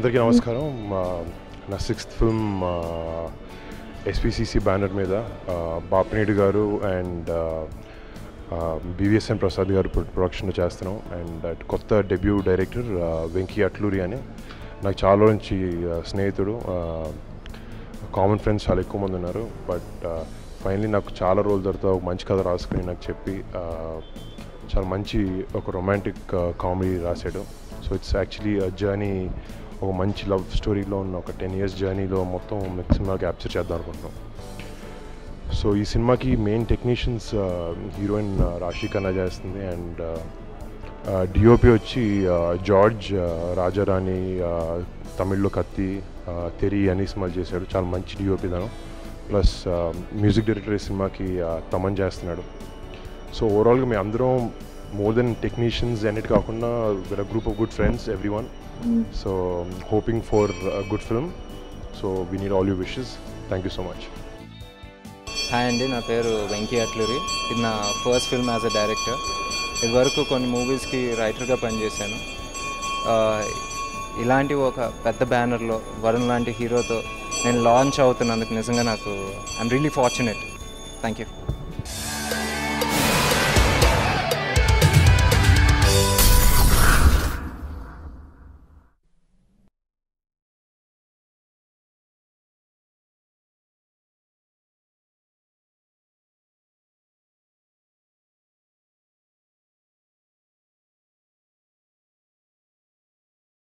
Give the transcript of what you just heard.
అందరికీ నమస్కారం. మా నా సిక్స్త్ ఫిల్మ్ ఎస్పిసిసి బ్యానర్ మీద బాపినేడు గారు and BVSN Prasad garu production చేస్తున్నాం. అండ్ అట్ కొత్త డెబ్యూ డైరెక్టర్ వెంకీ అట్లూరి అని. నాకు చాలా నుంచి స్నేహితుడు కామన్ ఫ్రెండ్స్ చాలా ఎక్కువ మంది ఉన్నారు. బట్ ఫైనలీ నాకు చాలా రోజుల తర్వాత ఒక మంచి కథ రాసుకుని నాకు చెప్పి చాలా మంచి ఒక రొమాంటిక్ కామెడీ రాశాడు. సో ఇట్స్ యాక్చువల్లీ జర్నీ ఒక మంచి లవ్ స్టోరీలో ఉన్న ఒక టెన్ ఇయర్స్ జర్నీలో మొత్తం సినిమా క్యాప్చర్ చేద్దాం అనుకుంటున్నాం. సో ఈ సినిమాకి main technicians heroine Raashi Khanna చేస్తుంది అండ్ డిఓపి uh, uh, వచ్చి uh, జార్జ్ రాజారాణి తమిళ్ళో కత్తి తెరి అని సినిమాలు చేశాడు. చాలా మంచి డిఓపి తను. ప్లస్ మ్యూజిక్ డైరెక్టర్ ఈ సినిమాకి తమన్ చేస్తున్నాడు. సో ఓవరాల్గా మేము అందరం మోర్ దెన్ టెక్నీషియన్స్ అన్నిటి కాకుండా we're group of good friends everyone so hoping for good film so we need all you wishes thank you so much hi అండి నా పేరు వెంకీ అట్లూరి. ఇది నా first film as a director ఇదివరకు కొన్ని మూవీస్కి రైటర్గా పనిచేశాను. ఇలాంటి ఒక పెద్ద బ్యానర్లో వరుణ్ లాంటి హీరోతో నేను లాంచ్ అవుతున్నందుకు నిజంగా నాకు I'm really fortunate thank you